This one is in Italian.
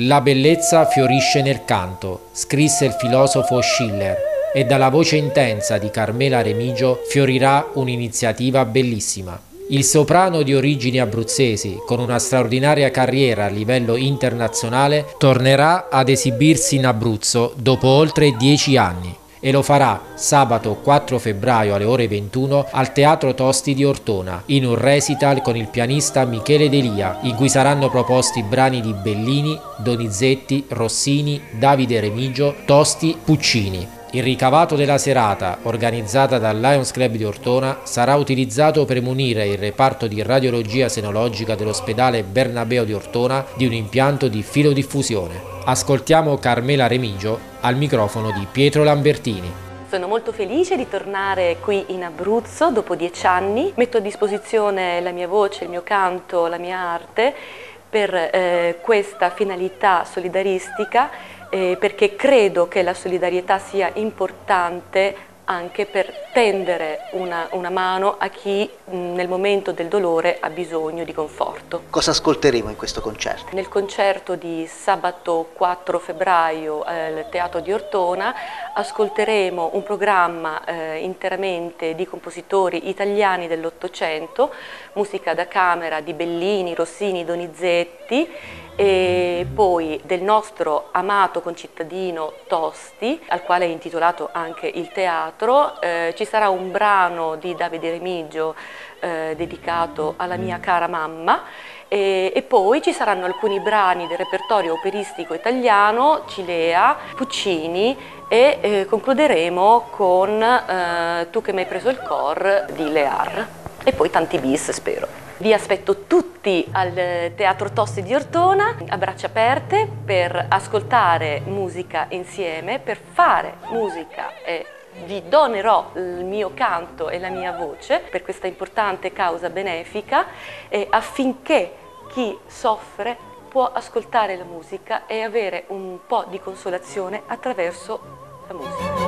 La bellezza fiorisce nel canto, scrisse il filosofo Schiller, e dalla voce intensa di Carmela Remigio fiorirà un'iniziativa bellissima. Il soprano di origini abruzzesi, con una straordinaria carriera a livello internazionale, tornerà ad esibirsi in Abruzzo dopo oltre dieci anni e lo farà sabato 4 febbraio alle ore 21 al Teatro Tosti di Ortona, in un recital con il pianista Michele Delia, in cui saranno proposti brani di Bellini, Donizetti, Rossini, Davide Remigio, Tosti, Puccini. Il ricavato della serata, organizzata dal Lions Club di Ortona, sarà utilizzato per munire il reparto di radiologia senologica dell'ospedale Bernabeo di Ortona di un impianto di filodiffusione. Ascoltiamo Carmela Remigio al microfono di Pietro Lambertini. Sono molto felice di tornare qui in Abruzzo dopo dieci anni. Metto a disposizione la mia voce, il mio canto, la mia arte per eh, questa finalità solidaristica eh, perché credo che la solidarietà sia importante anche per tendere una, una mano a chi mh, nel momento del dolore ha bisogno di conforto. Cosa ascolteremo in questo concerto? Nel concerto di sabato 4 febbraio al eh, Teatro di Ortona ascolteremo un programma eh, interamente di compositori italiani dell'Ottocento, musica da camera di Bellini, Rossini, Donizetti e poi del nostro amato concittadino Tosti, al quale è intitolato anche il teatro. Eh, ci sarà un brano di Davide Remigio eh, dedicato alla mia cara mamma e, e, poi ci saranno alcuni brani del repertorio operistico italiano, Cilea, Puccini e eh, concluderemo con eh, Tu che mi hai preso il cor di Lear e poi tanti bis spero. Vi aspetto tutti al Teatro Tosti di Ortona a braccia aperte per ascoltare musica insieme, per fare musica e vi donerò il mio canto e la mia voce per questa importante causa benefica affinché chi soffre può ascoltare la musica e avere un po' di consolazione attraverso la musica.